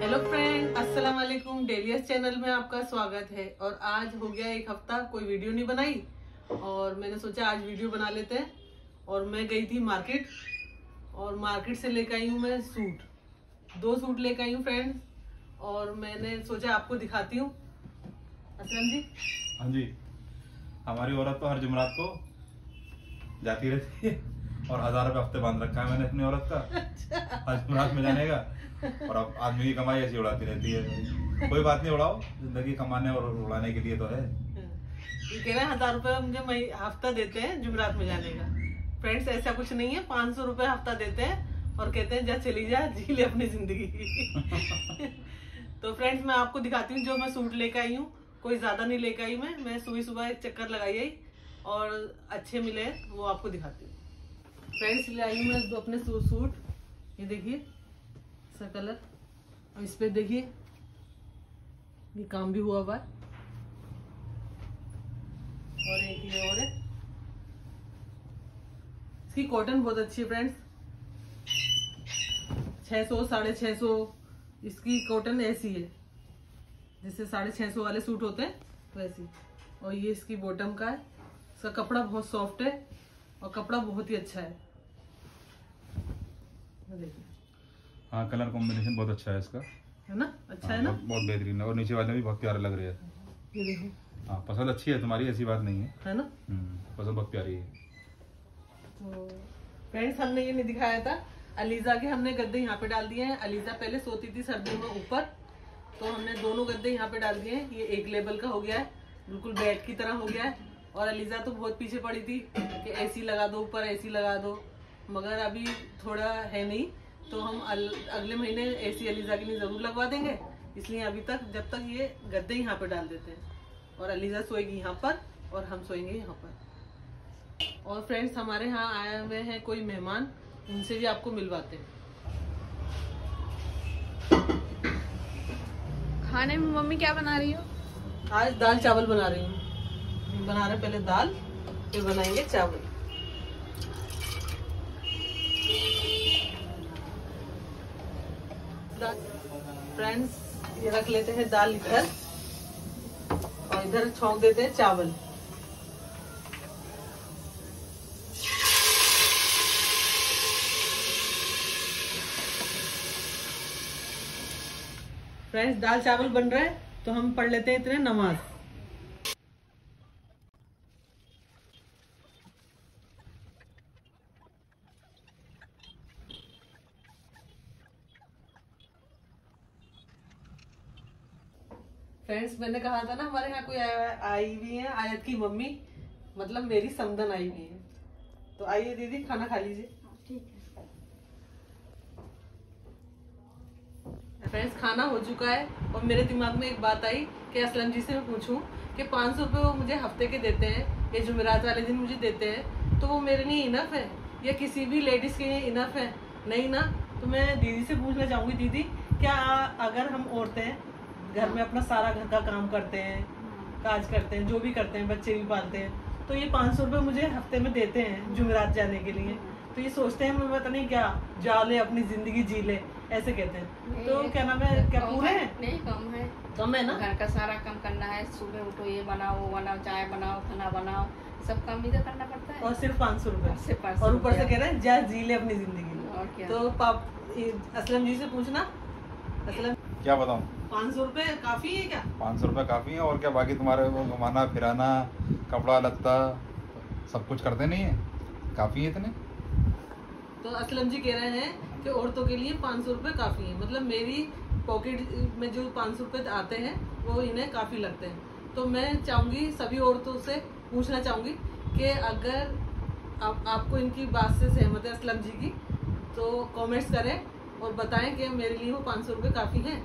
Hello friend अस्सलाम वालेकुम डेलियस channel में आपका स्वागत है। और आज हो गया एक हफ़्ता कोई वीडियो नहीं बनाई। और मैंने सोचा आज वीडियो बना लेते हैं। और मैं गई थी मार्केट। और मार्केट से लेकर आई हूँ मैं सूट। दो सूट लेकर आई हूँ फ्रेंड्स और मैंने सोचा आपको दिखाती हूँ। असलम जी। हाँ जी। हमारी औरत तो हर जुमरात को जाती रहती है। और हज़ार रुपये हफ़्ते बाँध रखा है मैंने अपनी औरत का। अच्छा। हर जुमरात में जाने का। और अब आदमी की कमाई ऐसी उड़ाती रहती है। कोई बात नहीं, उड़ाओ। ज़िंदगी कमाने और उड़ाने के लिए तो है ये कह रहे हज़ार रुपए मुझे हफ़्ता देते हैं जुमरात में जाने का। फ्रेंड्स, ऐसा कुछ नहीं है, पाँच सौ रुपये हफ़्ता देते हैं और कहते हैं, जा चली जा, जी ले अपनी ज़िंदगी। तो फ्रेंड्स, मैं आपको दिखाती हूँ, जो मैं सूट लेकर आई हूँ, कोई ज़्यादा नहीं लेकर आई मैं। मैं सुबह सुबह एक चक्कर लगाई आई और अच्छे मिले, वो आपको दिखाती हूँ। फ्रेंड्स, ले आई हूँ मैं अपने सूट। ये देखिए। इसका कलर। और इस पे देखिए, ये काम भी हुआ हुआ है। और एक ये और है। इसकी कॉटन बहुत अच्छी है फ्रेंड्स छह सौ, साढ़े छह सौ, इसकी कॉटन ऐसी है। जैसे साढ़े छह सौ वाले सूट होते हैं, वैसी। और ये इसकी बॉटम का है। इसका कपड़ा बहुत सॉफ्ट है और कपड़ा बहुत ही अच्छा है। देखिए। हाँ कलर कॉम्बिनेशन बहुत अच्छा है इसका। है ना? अच्छा हाँ, है ना? बहुत, बहुत बेहतरीन है और नीचे वाले भी बहुत प्यारे लग रहे हैं। ये देखो। हाँ पसंद अच्छी है तुम्हारी ऐसी बात नहीं है। है ना? हम्म, पसंद बहुत प्यारी है। तो फ्रेंड्स हमने ये नहीं दिखाया था। अलीजा के हमने गद्दे यहाँ पे डाल दिए हैं। अलीजा पहले सोती थी सर्दियों में ऊपर तो हमने दोनों गद्दे यहाँ पे डाल दिए हैं। ये एक लेवल का हो गया है बिल्कुल बेड की तरह हो गया है। और अलीजा तो बहुत पीछे पड़ी थी कि एसी लगा दो ऊपर एसी लगा दो। मगर अभी थोड़ा है नहीं। तो हम अगले महीने एसी अलीजा के लिए ज़रूर लगवा देंगे। इसलिए अभी तक जब तक ये गद्दे यहाँ पे डाल देते हैं। और अलीजा सोएगी यहाँ पर और हम सोएँगे यहाँ पर। और फ्रेंड्स हमारे यहाँ आए हुए हैं कोई मेहमान उनसे भी आपको मिलवाते हैं। खाने में मम्मी क्या बना रही हो? आज दाल चावल बना रही हूँ। बना रहे पहले दाल फिर बनाएँगे चावल। फ्रेंड्स, ये रख लेते हैं दाल इधर। और इधर छोंक देते हैं चावल। फ्रेंड्स, दाल चावल बन रहा है तो हम पढ़ लेते हैं इतने नमाज़। फ्रेंड्स मैंने कहा था ना हमारे यहाँ कोई आया- आई हुई है आयत की मम्मी। मतलब मेरी समदन आई हुई है। तो आइए दीदी खाना खा लीजिए। फ्रेंड्स खाना हो चुका है और मेरे दिमाग में एक बात आई कि असलम जी से मैं पूछूँ कि पाँच सौ रुपये वो मुझे हफ़्ते के देते हैं ये जुमेरात वाले दिन मुझे देते हैं तो वो मेरे लिए इनफ है? या किसी भी लेडीज़ के लिए इनफ है? नहीं ना? तो मैं दीदी से पूछना चाहूँगी दीदी क्या अगर हम औरतें घर में अपना सारा घर का काम करते हैं काज करते हैं जो भी करते हैं बच्चे भी पालते हैं। तो ये पाँच सौ रुपये मुझे हफ़्ते में देते हैं जुमेरात जाने के लिए। तो ये सोचते हैं मैं पता नहीं क्या जा ले अपनी ज़िंदगी जी ले ऐसे कहते हैं। तो क्या नाम है क्या पूरे है? नहीं कम है। कम है ना? घर का सारा काम करना है सुबह उठो ये बनाओ वो बनाओ चाय बनाओ खाना बनाओ सब काम इधर करना पड़ता है। और सिर्फ़ पाँच सौ रुपये और ऊपर से कह रहे हैं जा जी ले अपनी ज़िंदगी। तो पाप असलम जी से पूछना। असलम क्या बताऊँ? पाँच सौ रुपये काफ़ी है क्या? पाँच सौ रुपये काफ़ी है और क्या बाकी तुम्हारे वो घुमाना फिराना कपड़ा लत्ता सब कुछ करते नहीं है? काफ़ी है इतने? तो असलम जी कह रहे हैं कि औरतों के लिए पाँच सौ रुपये काफ़ी है। मतलब मेरी पॉकेट में जो पाँच सौ रुपये आते हैं वो इन्हें काफ़ी लगते हैं। तो मैं चाहूँगी सभी औरतों से पूछना चाहूँगी कि अगर आप, आपको इनकी बात से सहमत है असलम जी की तो कमेंट्स करें और बताएँ कि मेरे लिए वो पाँच सौ रुपये काफ़ी हैं।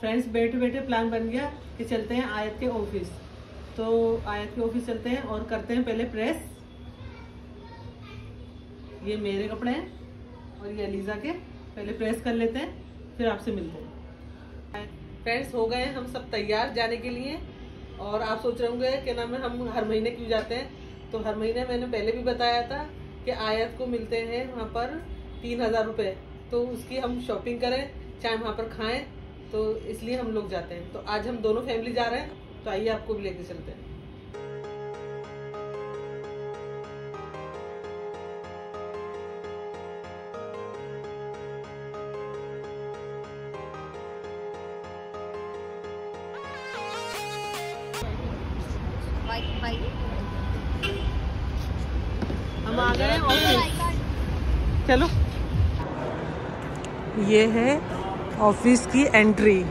फ्रेंड्स बैठे बैठे प्लान बन गया कि चलते हैं आयत के ऑफ़िस तो आयत के ऑफ़िस चलते हैं और करते हैं पहले प्रेस ये मेरे कपड़े हैं और ये अलीजा के. पहले प्रेस कर लेते हैं, फिर आपसे मिलते हैं. फ्रेंड्स हो गए हम सब तैयार जाने के लिए. और आप सोच रहे होंगे कि नाम हम हर महीने क्यों जाते हैं? तो हर महीने मैंने पहले भी बताया था कि आयत को मिलते हैं वहाँ पर तीन हज़ार रुपये. तो उसकी हम शॉपिंग करें चाहे वहाँ पर खाएँ तो इसलिए हम लोग जाते हैं। तो आज हम दोनों फैमिली जा रहे हैं तो आइए आपको भी लेके चलते हैं। हम आ गए ऑफ़िस चलो। ये है ऑफ़िस की एंट्री।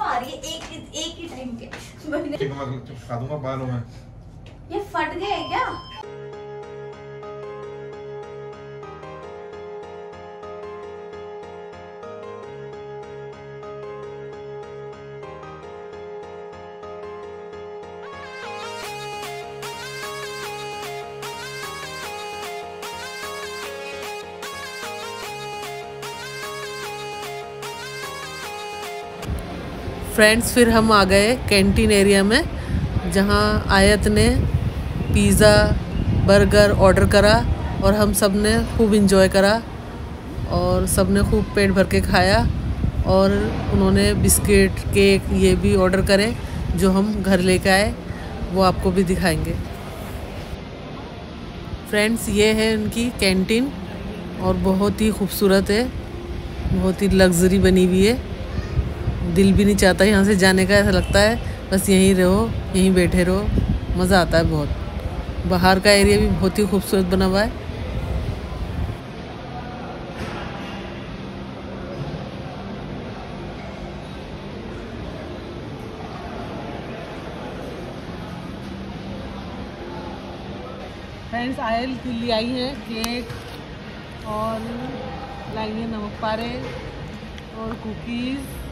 आ रही है एक एक ही टाइम के मैंने चिपका दूँगा बालों में। ये फट गए क्या? फ्रेंड्स फिर हम आ गए कैंटीन एरिया में, जहाँ आयत ने पिज़्ज़ा बर्गर ऑर्डर करा और हम सबने खूब इंजॉय करा और सबने खूब पेट भर के खाया और उन्होंने बिस्किट केक ये भी ऑर्डर करे, जो हम घर लेके आए, वो आपको भी दिखाएँगे। फ्रेंड्स ये है उनकी कैंटीन और बहुत ही खूबसूरत है, बहुत ही लग्जरी बनी हुई है। दिल भी नहीं चाहता यहाँ से जाने का, ऐसा लगता है। बस यहीं रहो, यहीं बैठे रहो। मज़ा आता है बहुत। बाहर का एरिया भी बहुत ही खूबसूरत बना हुआ है। फ्रेंड्स आयल के लिए आई हैं, केक और है नमक पारे और कुकीज़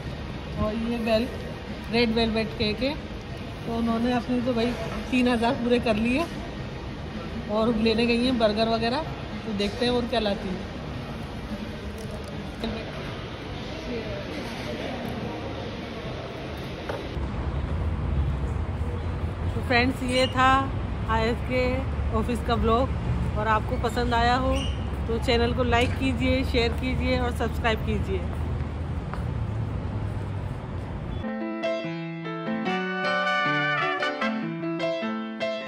और ये वेल रेड वेलवेट केक है तो उन्होंने अपने तो भाई तीन हज़ार पूरे कर लिए और लेने गई हैं बर्गर वगैरह। तो देखते हैं और क्या लाती हैं। तो फ्रेंड्स ये था आयस के ऑफ़िस का ब्लॉग और आपको पसंद आया हो तो चैनल को लाइक कीजिए शेयर कीजिए और सब्सक्राइब कीजिए।